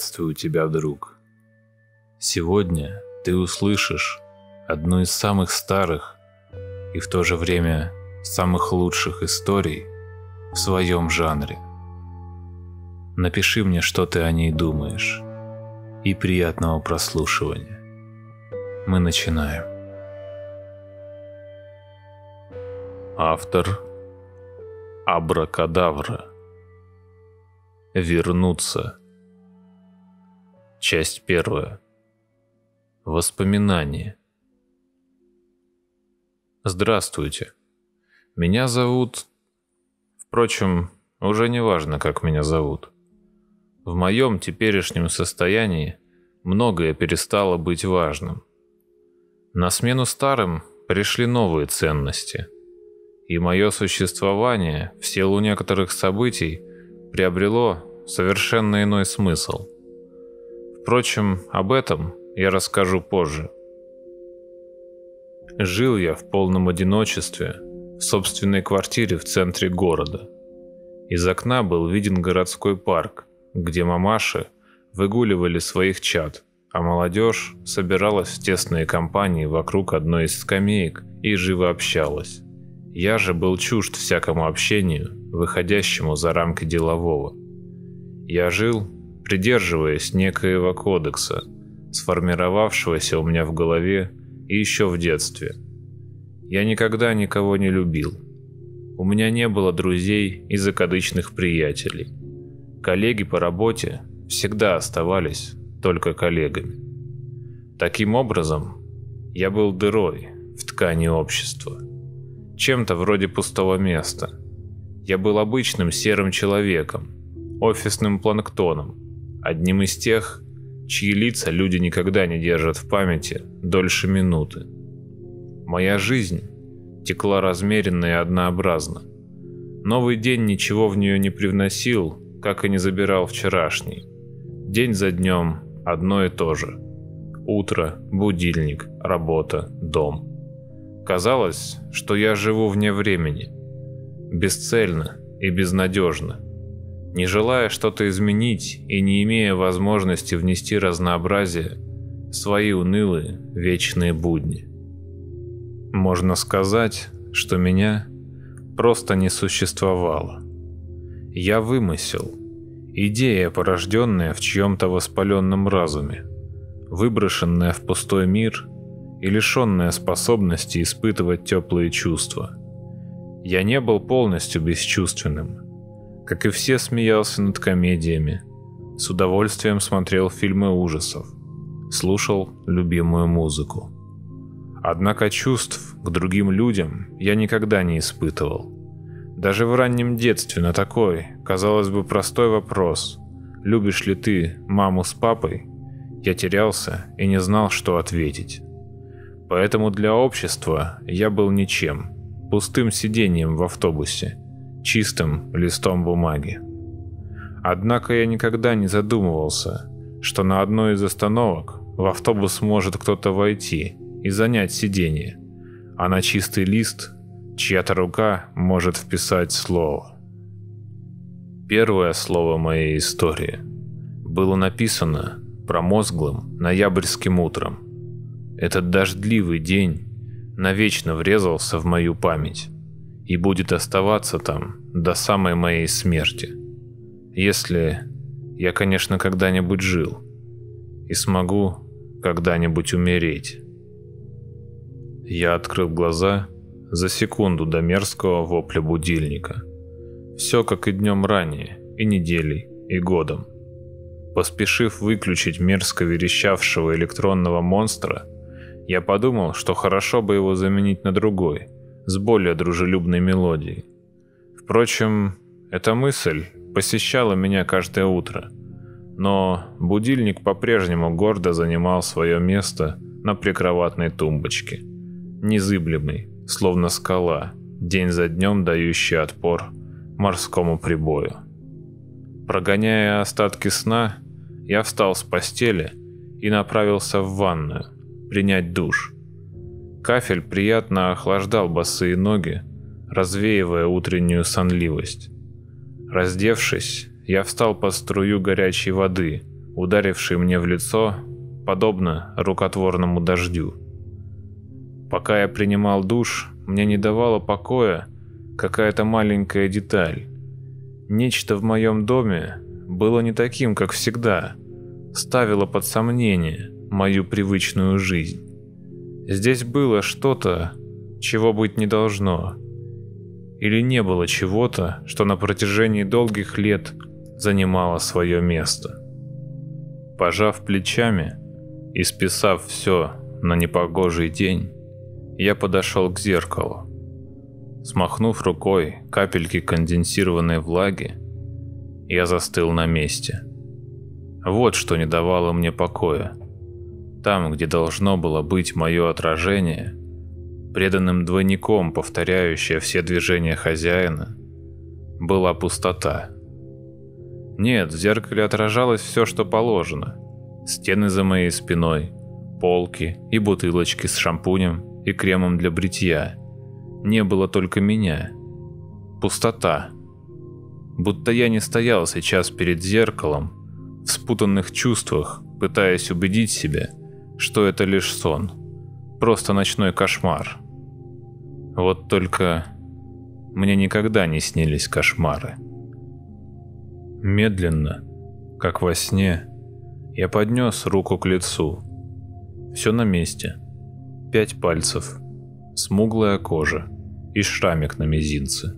Приветствую тебя, друг. Сегодня ты услышишь одну из самых старых и в то же время самых лучших историй в своем жанре. Напиши мне, что ты о ней думаешь. И приятного прослушивания. Мы начинаем. Автор Абракадавра. Вернуться. Часть первая. Воспоминания. Здравствуйте. Меня зовут... Впрочем, уже не важно, как меня зовут. В моем теперешнем состоянии многое перестало быть важным. На смену старым пришли новые ценности. И мое существование в силу некоторых событий приобрело совершенно иной смысл – Впрочем, об этом я расскажу позже. Жил я в полном одиночестве в собственной квартире в центре города. Из окна был виден городской парк, где мамаши выгуливали своих чад, а молодежь собиралась в тесные компании вокруг одной из скамеек и живо общалась. Я же был чужд всякому общению, выходящему за рамки делового. Я жил придерживаясь некоего кодекса, сформировавшегося у меня в голове и еще в детстве. Я никогда никого не любил. У меня не было друзей и закадычных приятелей. Коллеги по работе всегда оставались только коллегами. Таким образом, я был дырой в ткани общества. Чем-то вроде пустого места. Я был обычным серым человеком, офисным планктоном, одним из тех, чьи лица люди никогда не держат в памяти дольше минуты. Моя жизнь текла размеренно и однообразно. Новый день ничего в нее не привносил, как и не забирал вчерашний. День за днем одно и то же. Утро, будильник, работа, дом. Казалось, что я живу вне времени. Бесцельно и безнадежно. Не желая что-то изменить и не имея возможности внести разнообразие в свои унылые вечные будни. Можно сказать, что меня просто не существовало. Я вымысел, идея, порожденная в чьем-то воспаленном разуме, выброшенная в пустой мир и лишенная способности испытывать теплые чувства. Я не был полностью бесчувственным – как и все, смеялся над комедиями. С удовольствием смотрел фильмы ужасов. Слушал любимую музыку. Однако чувств к другим людям я никогда не испытывал. Даже в раннем детстве на такой, казалось бы, простой вопрос «Любишь ли ты маму с папой?» я терялся и не знал, что ответить. Поэтому для общества я был ничем, пустым сидением в автобусе, чистым листом бумаги. Однако я никогда не задумывался, что на одной из остановок в автобус может кто-то войти и занять сиденье, а на чистый лист чья-то рука может вписать слово. Первое слово моей истории было написано промозглым ноябрьским утром. Этот дождливый день навечно врезался в мою память и будет оставаться там до самой моей смерти. Если я, конечно, когда-нибудь жил и смогу когда-нибудь умереть. Я открыл глаза за секунду до мерзкого вопля будильника. Все как и днем ранее, и неделей, и годом. Поспешив выключить мерзко верещавшего электронного монстра, я подумал, что хорошо бы его заменить на другой – с более дружелюбной мелодией. Впрочем, эта мысль посещала меня каждое утро, но будильник по-прежнему гордо занимал свое место на прикроватной тумбочке, незыблемый, словно скала, день за днем дающий отпор морскому прибою. Прогоняя остатки сна, я встал с постели и направился в ванную принять душ – Кафель приятно охлаждал босые ноги, развеивая утреннюю сонливость. Раздевшись, я встал под струю горячей воды ударивший мне в лицо, подобно рукотворному дождю. Пока я принимал душ, мне не давала покоя какая-то маленькая деталь. Нечто в моем доме было не таким, как всегда, ставило под сомнение мою привычную жизнь. Здесь было что-то, чего быть не должно. Или не было чего-то, что на протяжении долгих лет занимало свое место. Пожав плечами и списав все на непогожий день, я подошел к зеркалу. Смахнув рукой капельки конденсированной влаги, я застыл на месте. Вот что не давало мне покоя. Там, где должно было быть мое отражение, преданным двойником, повторяющее все движения хозяина, была пустота. Нет, в зеркале отражалось все, что положено. Стены за моей спиной, полки и бутылочки с шампунем и кремом для бритья. Не было только меня. Пустота. Будто я не стоял сейчас перед зеркалом, в спутанных чувствах, пытаясь убедить себя, что это лишь сон. Просто ночной кошмар. Вот только мне никогда не снились кошмары. Медленно, как во сне, я поднес руку к лицу. Все на месте. Пять пальцев, смуглая кожа и шрамик на мизинце.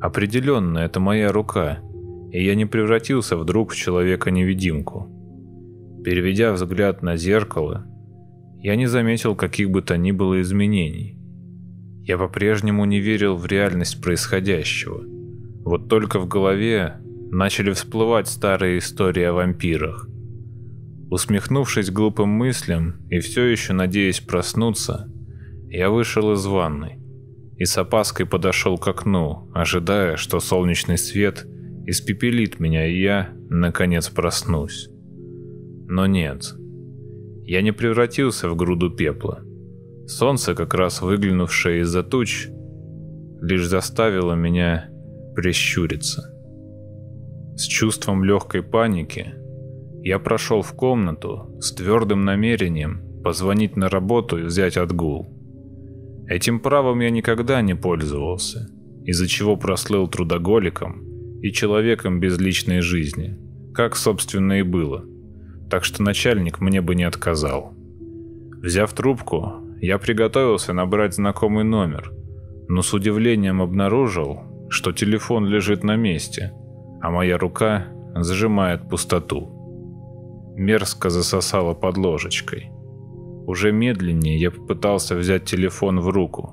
Определенно, это моя рука, и я не превратился вдруг в человека-невидимку. Переведя взгляд на зеркало, я не заметил каких бы то ни было изменений. Я по-прежнему не верил в реальность происходящего. Вот только в голове начали всплывать старые истории о вампирах. Усмехнувшись глупым мыслям и все еще надеясь проснуться, я вышел из ванной и с опаской подошел к окну, ожидая, что солнечный свет испепелит меня, и я, наконец, проснусь. Но нет. Я не превратился в груду пепла. Солнце, как раз выглянувшее из-за туч, лишь заставило меня прищуриться. С чувством легкой паники я прошел в комнату с твердым намерением позвонить на работу и взять отгул. Этим правом я никогда не пользовался, из-за чего прослыл трудоголиком и человеком без личной жизни, как, собственно, и было – так что начальник мне бы не отказал. Взяв трубку, я приготовился набрать знакомый номер, но с удивлением обнаружил, что телефон лежит на месте, а моя рука сжимает пустоту. Мерзко засосало под ложечкой. Уже медленнее я попытался взять телефон в руку.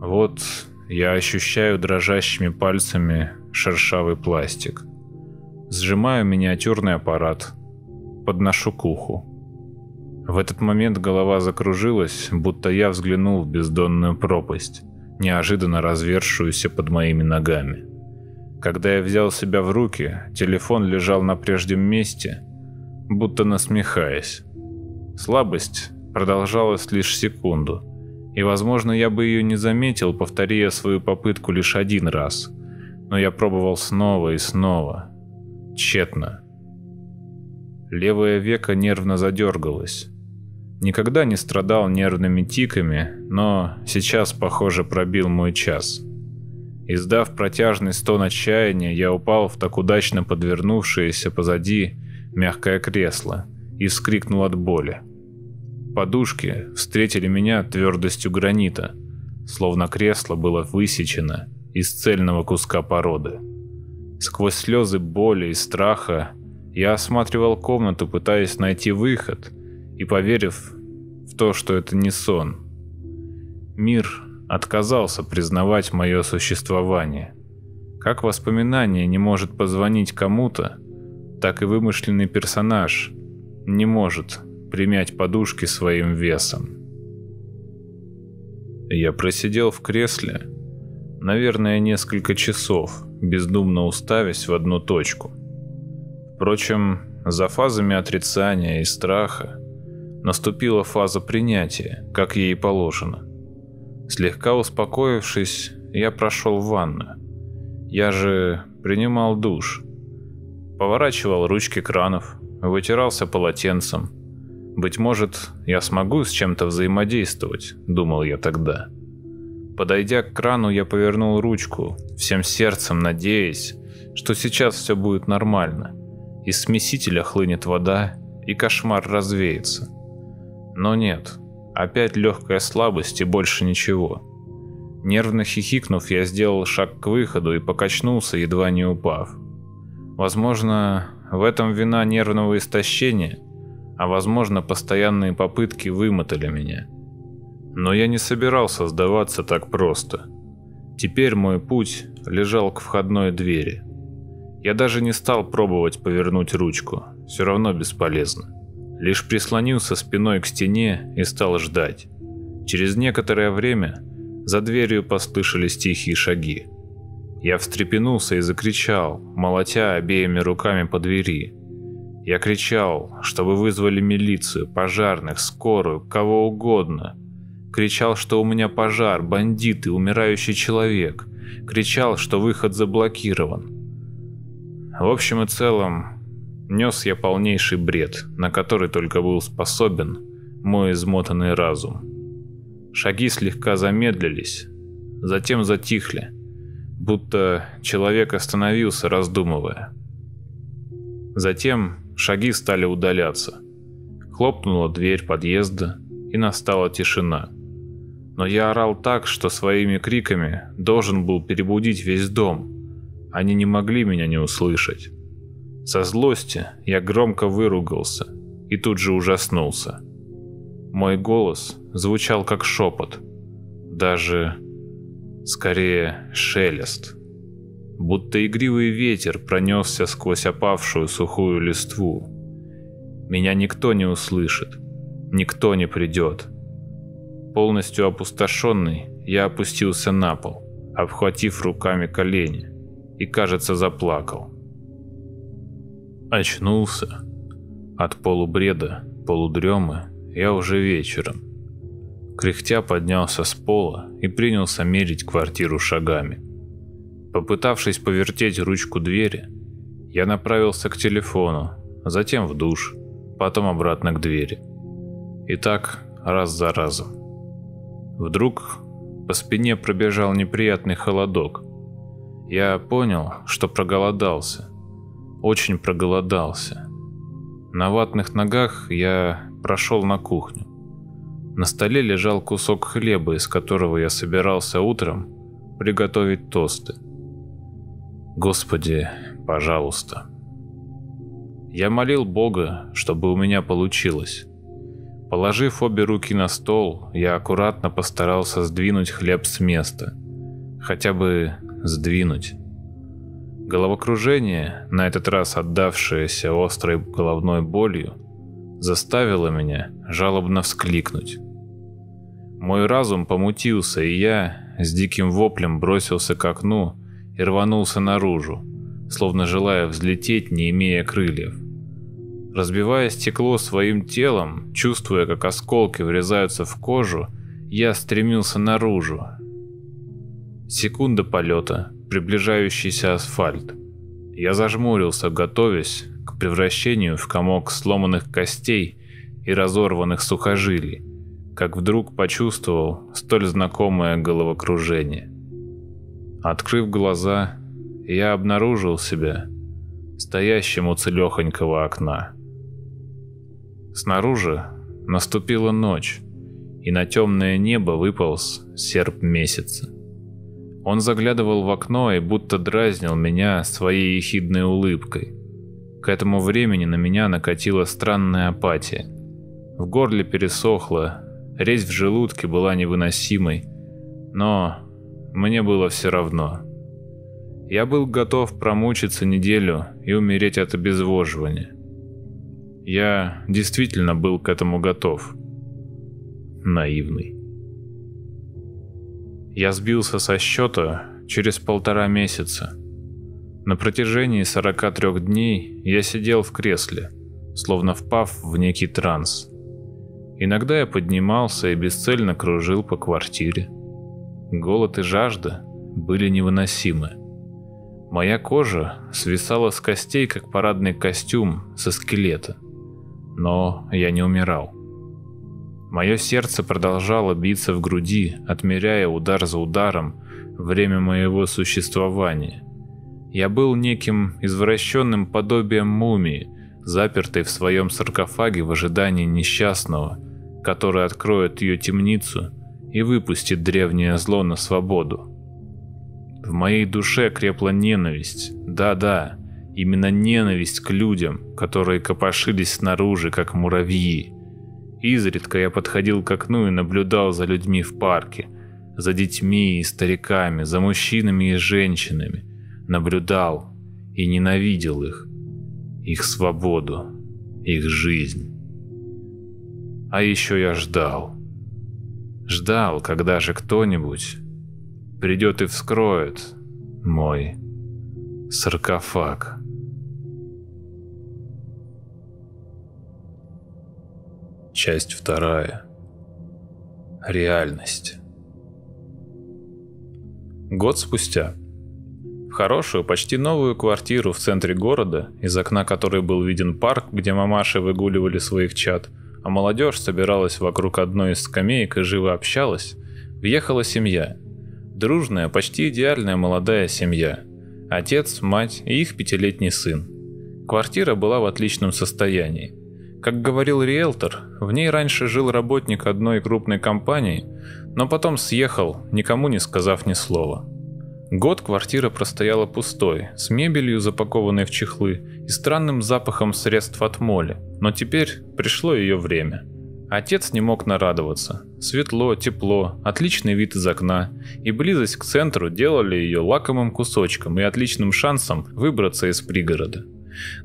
Вот я ощущаю дрожащими пальцами шершавый пластик. Сжимаю миниатюрный аппарат, подношу к уху. В этот момент голова закружилась, будто я взглянул в бездонную пропасть, неожиданно развершуюся под моими ногами. Когда я взял себя в руки, телефон лежал на прежнем месте, будто насмехаясь. Слабость продолжалась лишь секунду, и, возможно, я бы ее не заметил, повторяя свою попытку лишь один раз. Но я пробовал снова и снова. Тщетно. Левое веко нервно задергалось. Никогда не страдал нервными тиками, но сейчас, похоже, пробил мой час. Издав протяжный стон отчаяния, я упал в так удачно подвернувшееся позади мягкое кресло и вскрикнул от боли. Подушки встретили меня твердостью гранита, словно кресло было высечено из цельного куска породы. Сквозь слезы боли и страха я осматривал комнату, пытаясь найти выход, и поверив в то, что это не сон. Мир отказался признавать мое существование. Как воспоминание не может позвонить кому-то, так и вымышленный персонаж не может примять подушки своим весом. Я просидел в кресле, наверное, несколько часов, бездумно уставясь в одну точку – Впрочем, за фазами отрицания и страха наступила фаза принятия, как ей положено. Слегка успокоившись, я прошел в ванную. Я же принимал душ. Поворачивал ручки кранов, вытирался полотенцем. «Быть может, я смогу с чем-то взаимодействовать», — думал я тогда. Подойдя к крану, я повернул ручку, всем сердцем надеясь, что сейчас все будет нормально. Из смесителя хлынет вода, и кошмар развеется. Но нет, опять легкая слабость и больше ничего. Нервно хихикнув, я сделал шаг к выходу и покачнулся, едва не упав. Возможно, в этом вина нервного истощения, а возможно, постоянные попытки вымотали меня. Но я не собирался сдаваться так просто. Теперь мой путь лежал к входной двери. Я даже не стал пробовать повернуть ручку, все равно бесполезно. Лишь прислонился спиной к стене и стал ждать. Через некоторое время за дверью послышались тихие шаги. Я встрепенулся и закричал, молотя обеими руками по двери. Я кричал, чтобы вызвали милицию, пожарных, скорую, кого угодно. Кричал, что у меня пожар, бандиты, умирающий человек. Кричал, что выход заблокирован. В общем и целом, нес я полнейший бред, на который только был способен мой измотанный разум. Шаги слегка замедлились, затем затихли будто человек остановился, раздумывая. Затем шаги стали удаляться. Хлопнула дверь подъезда, и настала тишина. Но я орал так, что своими криками должен был перебудить весь дом. Они не могли меня не услышать. Со злости я громко выругался и тут же ужаснулся. Мой голос звучал как шепот. Даже скорее шелест. Будто игривый ветер пронесся сквозь опавшую сухую листву. Меня никто не услышит, никто не придет. Полностью опустошенный, я опустился на пол, обхватив руками колени, и, кажется, заплакал. Очнулся. От полубреда, полудремы я уже вечером. Кряхтя поднялся с пола и принялся мерить квартиру шагами. Попытавшись повертеть ручку двери, я направился к телефону, затем в душ, потом обратно к двери. И так раз за разом. Вдруг по спине пробежал неприятный холодок. Я понял, что проголодался. Очень проголодался. На ватных ногах я прошел на кухню. На столе лежал кусок хлеба, из которого я собирался утром приготовить тосты. Господи, пожалуйста. Я молил Бога, чтобы у меня получилось. Положив обе руки на стол, я аккуратно постарался сдвинуть хлеб с места. Хотя бы сдвинуть. Головокружение, на этот раз отдавшееся острой головной болью, заставило меня жалобно вскликнуть. Мой разум помутился, и я с диким воплем бросился к окну и рванулся наружу, словно желая взлететь, не имея крыльев. Разбивая стекло своим телом, чувствуя, как осколки врезаются в кожу, я стремился наружу. Секунда полета, приближающийся асфальт. Я зажмурился, готовясь к превращению в комок сломанных костей и разорванных сухожилий как вдруг почувствовал столь знакомое головокружение. Открыв глаза, я обнаружил себя стоящим у целехонького окна. Снаружи наступила ночь, и на темное небо выполз серп месяца. Он заглядывал в окно и будто дразнил меня своей ехидной улыбкой. К этому времени на меня накатила странная апатия. В горле пересохло, Резь в желудке была невыносимой, но мне было все равно. Я был готов промучиться неделю и умереть от обезвоживания. Я действительно был к этому готов. Наивный. Я сбился со счета через полтора месяца. На протяжении 43 дней я сидел в кресле, словно впав в некий транс. Иногда я поднимался и бесцельно кружил по квартире. Голод и жажда были невыносимы. Моя кожа свисала с костей, как парадный костюм со скелета. Но я не умирал. Мое сердце продолжало биться в груди, отмеряя удар за ударом время моего существования. Я был неким извращенным подобием мумии, запертой в своем саркофаге в ожидании несчастного, который откроет ее темницу и выпустит древнее зло на свободу. В моей душе крепла ненависть. Да-да, именно ненависть к людям, которые копошились снаружи, как муравьи. Изредка я подходил к окну и наблюдал за людьми в парке, за детьми и стариками, за мужчинами и женщинами. Наблюдал и ненавидел их, их свободу, их жизнь. А еще я ждал. Ждал, когда же кто-нибудь придет и вскроет мой саркофаг. Часть вторая. Реальность. Год спустя. В хорошую, почти новую квартиру в центре города, из окна которой был виден парк, где мамаши выгуливали своих чад, а молодежь собиралась вокруг одной из скамеек и живо общалась, въехала семья – Дружная, почти идеальная молодая семья. Отец, мать и их пятилетний сын. Квартира была в отличном состоянии. Как говорил риэлтор, в ней раньше жил работник одной крупной компании, но потом съехал, никому не сказав ни слова. Год квартира простояла пустой, с мебелью, запакованной в чехлы, и странным запахом средств от моли, но теперь пришло ее время. Отец не мог нарадоваться. Светло, тепло, отличный вид из окна и близость к центру делали ее лакомым кусочком и отличным шансом выбраться из пригорода.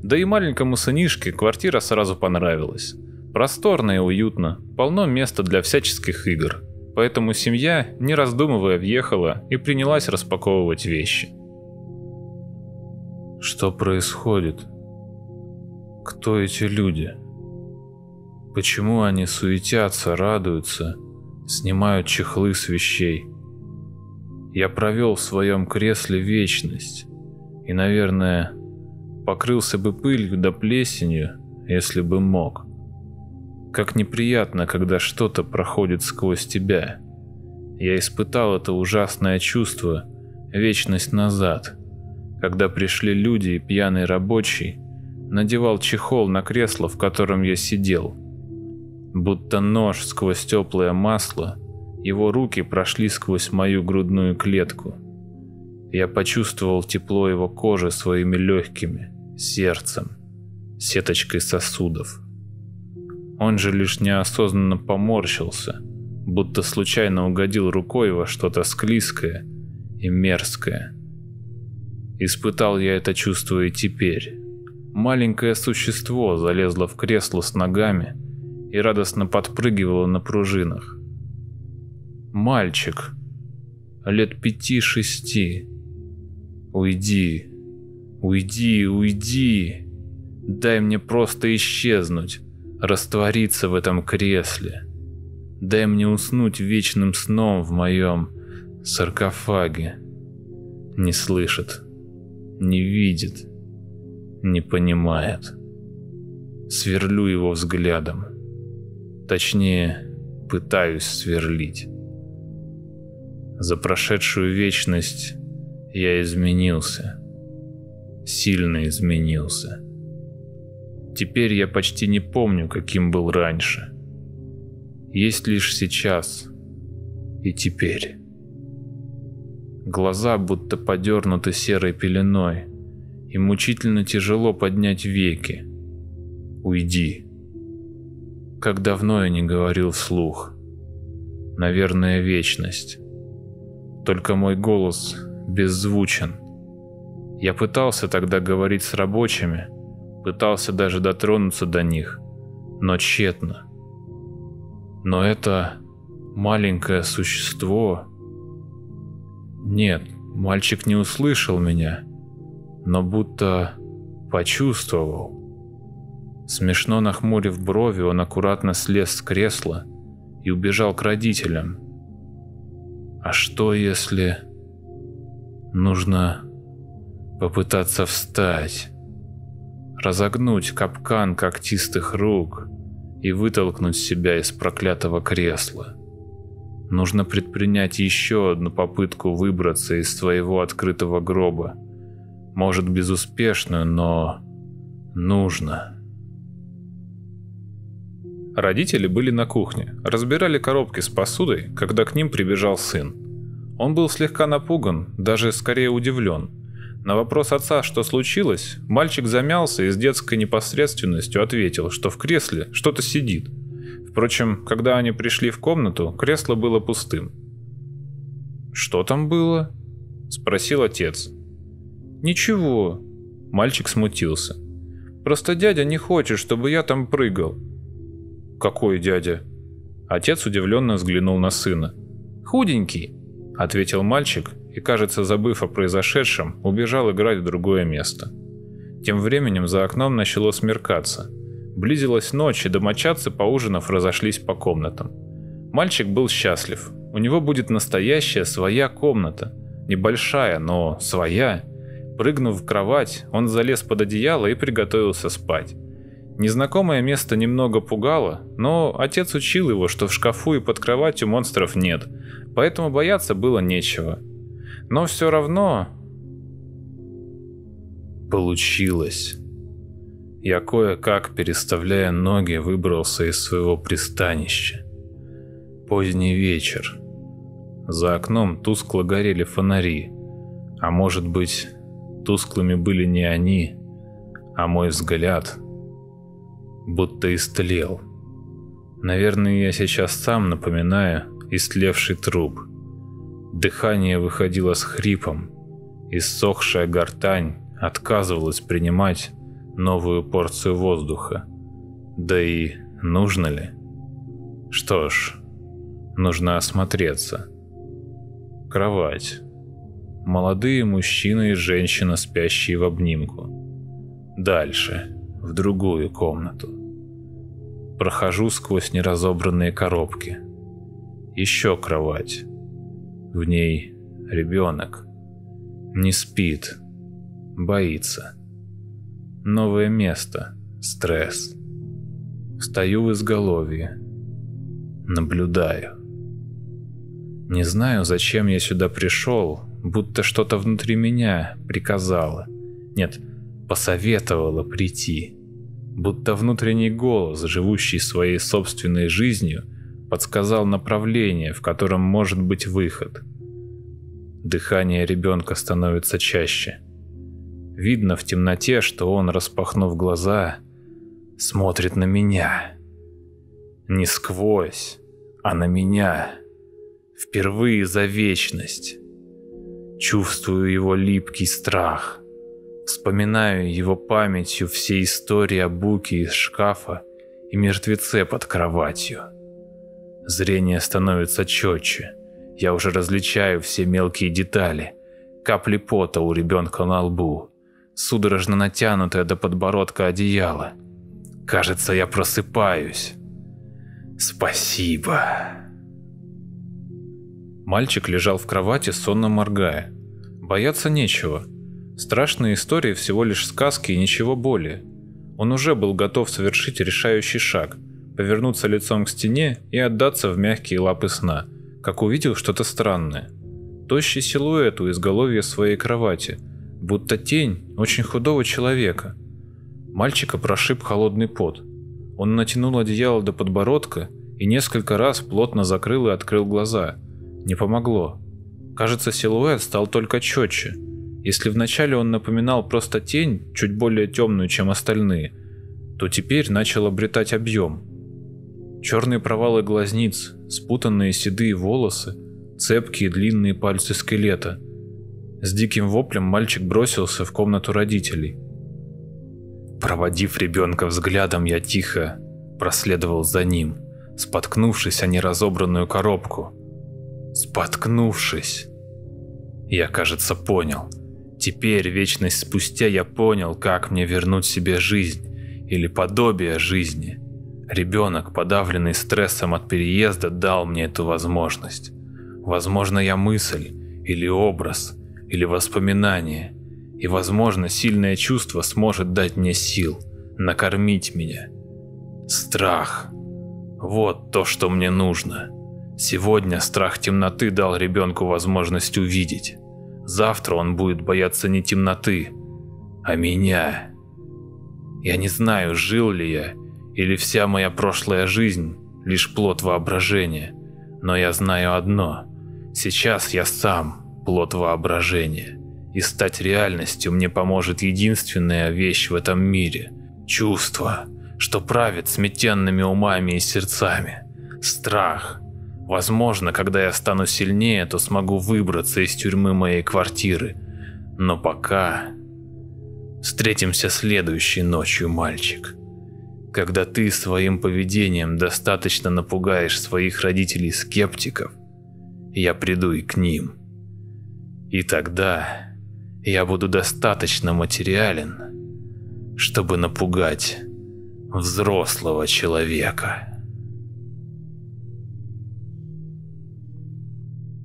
Да и маленькому сынишке квартира сразу понравилась. Просторно и уютно, полно места для всяческих игр. Поэтому семья, не раздумывая, въехала и принялась распаковывать вещи. Что происходит? Кто эти люди? Почему они суетятся, радуются, снимают чехлы с вещей? Я провел в своем кресле вечность и, наверное, покрылся бы пылью да плесенью, если бы мог. Как неприятно, когда что-то проходит сквозь тебя. Я испытал это ужасное чувство вечность назад, когда пришли люди и пьяный рабочий надевал чехол на кресло, в котором я сидел – Будто нож сквозь теплое масло, его руки прошли сквозь мою грудную клетку. Я почувствовал тепло его кожи своими легкими, сердцем, сеточкой сосудов. Он же лишь неосознанно поморщился, будто случайно угодил рукой во что-то склизкое и мерзкое. Испытал я это чувство и теперь. Маленькое существо залезло в кресло с ногами и радостно подпрыгивала на пружинах. Мальчик, лет пяти-шести. Уйди, уйди, уйди. Дай мне просто исчезнуть, раствориться в этом кресле. Дай мне уснуть вечным сном в моем саркофаге. Не слышит, не видит, не понимает. Сверлю его взглядом. Точнее, пытаюсь сверлить. За прошедшую вечность я изменился. Сильно изменился. Теперь я почти не помню, каким был раньше. Есть лишь сейчас и теперь. Глаза будто подернуты серой пеленой, и мучительно тяжело поднять веки. Уйди. Как давно я не говорил вслух. Наверное, вечность. Только мой голос беззвучен. Я пытался тогда говорить с рабочими, пытался даже дотронуться до них, но тщетно. Но это маленькое существо... Нет, мальчик не услышал меня, но будто почувствовал. Смешно нахмурив брови, он аккуратно слез с кресла и убежал к родителям. А что если... Нужно попытаться встать, разогнуть капкан когтистых рук и вытолкнуть себя из проклятого кресла. Нужно предпринять еще одну попытку выбраться из своего открытого гроба. Может, безуспешную, но нужно. Родители были на кухне, разбирали коробки с посудой, когда к ним прибежал сын. Он был слегка напуган, даже скорее удивлен. На вопрос отца, что случилось, мальчик замялся и с детской непосредственностью ответил, что в кресле что-то сидит. Впрочем, когда они пришли в комнату, кресло было пустым. «Что там было?» – спросил отец. «Ничего», – мальчик смутился. «Просто дядя не хочет, чтобы я там прыгал». «Какой дядя?» Отец удивленно взглянул на сына. «Худенький», — ответил мальчик и, кажется, забыв о произошедшем, убежал играть в другое место. Тем временем за окном начало смеркаться. Близилась ночь, и домочадцы, поужинав, разошлись по комнатам. Мальчик был счастлив. У него будет настоящая своя комната. Небольшая, но своя. Прыгнув в кровать, он залез под одеяло и приготовился спать. Незнакомое место немного пугало, но отец учил его, что в шкафу и под кроватью монстров нет, поэтому бояться было нечего. Но все равно... Получилось. Я кое-как, переставляя ноги, выбрался из своего пристанища. Поздний вечер. За окном тускло горели фонари. А может быть, тусклыми были не они, а мой взгляд — будто истлел. Наверное, я сейчас сам напоминаю истлевший труп. Дыхание выходило с хрипом, иссохшая гортань отказывалась принимать новую порцию воздуха. Да и нужно ли? Что ж, нужно осмотреться. Кровать. Молодые мужчина и женщина, спящие в обнимку. Дальше в другую комнату. Прохожу сквозь неразобранные коробки. Еще кровать. В ней ребенок. Не спит. Боится. Новое место. Стресс. Встаю в изголовье. Наблюдаю. Не знаю, зачем я сюда пришел, будто что-то внутри меня приказало. Нет, посоветовала прийти. Будто внутренний голос, живущий своей собственной жизнью, подсказал направление, в котором может быть выход. Дыхание ребенка становится чаще. Видно в темноте, что он, распахнув глаза, смотрит на меня. Не сквозь, а на меня. Впервые за вечность. Чувствую его липкий страх. Вспоминаю его памятью все истории о Буке из шкафа и мертвеце под кроватью. Зрение становится четче. Я уже различаю все мелкие детали. Капли пота у ребенка на лбу. Судорожно натянутое до подбородка одеяло. Кажется, я просыпаюсь. Спасибо. Мальчик лежал в кровати, сонно моргая. Бояться нечего. Страшные истории всего лишь сказки и ничего более. Он уже был готов совершить решающий шаг, повернуться лицом к стене и отдаться в мягкие лапы сна, как увидел что-то странное. Тощий силуэт у изголовья своей кровати, будто тень очень худого человека. Мальчика прошиб холодный пот. Он натянул одеяло до подбородка и несколько раз плотно закрыл и открыл глаза. Не помогло. Кажется, силуэт стал только четче – если вначале он напоминал просто тень, чуть более темную, чем остальные, то теперь начал обретать объем. Черные провалы глазниц, спутанные седые волосы, цепкие длинные пальцы скелета. С диким воплем мальчик бросился в комнату родителей. Проводив ребенка взглядом, я тихо проследовал за ним, споткнувшись о неразобранную коробку. Споткнувшись. Я, кажется, понял — Теперь, вечность спустя, я понял, как мне вернуть себе жизнь или подобие жизни. Ребенок, подавленный стрессом от переезда, дал мне эту возможность. Возможно, я мысль, или образ, или воспоминание. И, возможно, сильное чувство сможет дать мне сил, накормить меня. Страх. Вот то, что мне нужно. Сегодня страх темноты дал ребенку возможность увидеть. Завтра он будет бояться не темноты, а меня. Я не знаю, жил ли я, или вся моя прошлая жизнь – лишь плод воображения. Но я знаю одно – сейчас я сам плод воображения. И стать реальностью мне поможет единственная вещь в этом мире – чувство, что правит сметенными умами и сердцами. Страх. Возможно, когда я стану сильнее, то смогу выбраться из тюрьмы моей квартиры. Но пока... Встретимся следующей ночью, мальчик. Когда ты своим поведением достаточно напугаешь своих родителей-скептиков, я приду и к ним. И тогда я буду достаточно материален, чтобы напугать взрослого человека.